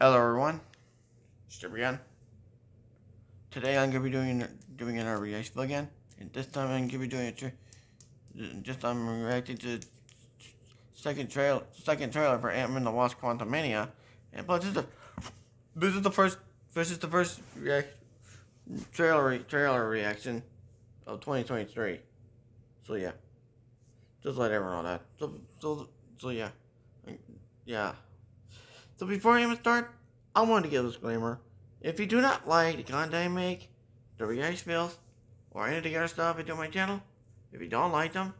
Hello everyone, Strip again. Today I'm gonna be doing doing another reaction again, and this time I'm gonna be doing it. Just I'm reacting to second trail second trailer for Ant-Man the Wasp: Quantumania, and plus this is the this is the first this is the first react trailer trailer reaction of 2023. So yeah, just let everyone know that. So so so yeah, yeah. So before I even start, I want to give a disclaimer. If you do not like the content I make, the reaction videos, or any of the other stuff I do on my channel, if you don't like them,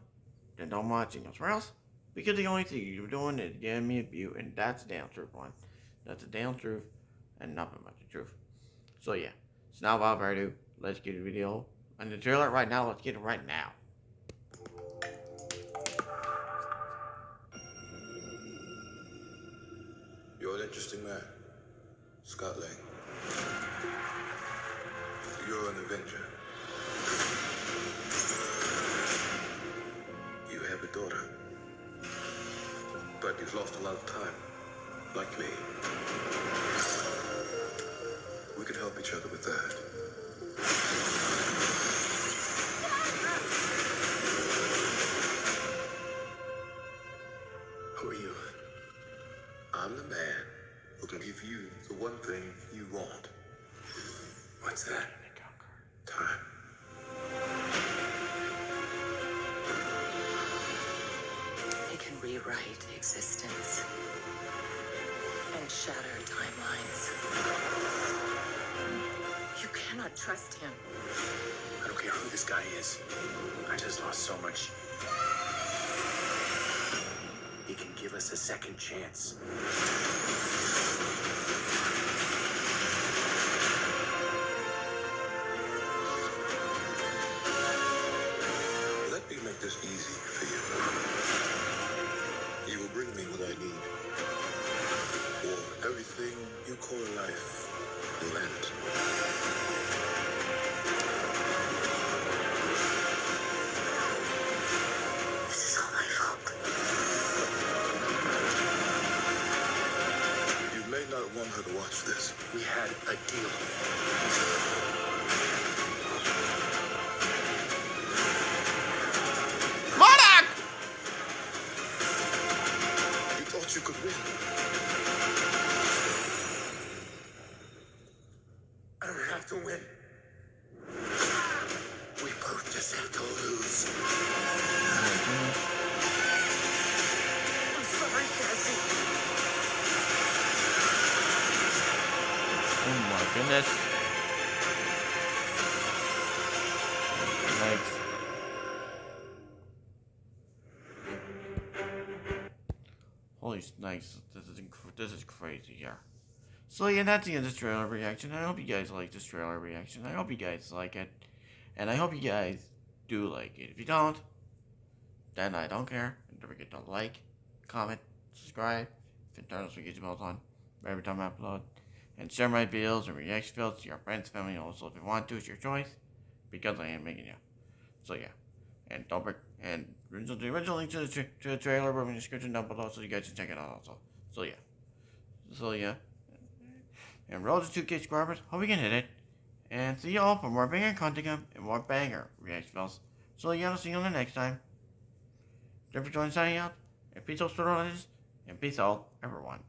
then don't watch them. Or else, because the only thing you're doing is giving me a view, and that's the damn truth one. That's the damn truth, and nothing but the truth. So yeah, so now without further ado, let's get the video and the trailer right now. Let's get it right now. Interesting man, Scott Lang. You're an Avenger. You have a daughter. But you've lost a lot of time, like me. We could help each other with that. Who are you? I'm the man who can give you the one thing you want. What's that? Time. It can rewrite existence and shatter timelines. You cannot trust him. I don't care who this guy is. I just lost so much. He can give us a second chance. This easy for you. You will bring me what I need. Or everything you call life will end. This is all my fault. You may not want her to watch this. We had a deal. You could win. I don't have to win. We both just have to lose. Oh my goodness. Snakes, this is this is crazy here. So yeah, that's the end of this trailer reaction. I hope you guys like this trailer reaction. I hope you guys like it. And I hope you guys do like it. If you don't, then I don't care. And don't forget to like, comment, subscribe, and turn those notification bells on every time I upload and share my videos and reaction videos to your friends, family, and also if you want to, it's your choice, because I am making you. So yeah, and don't forget, and the original link to the, tra- to the trailer will be in the description down below, so you guys can check it out also. So yeah, so yeah, and roll to 2K subscribers, hope we can hit it, and see you all for more banger content and more banger reaction videos. So yeah, I'll see you on the next time. Thanks for joining, signing out, and peace out, and peace out, everyone.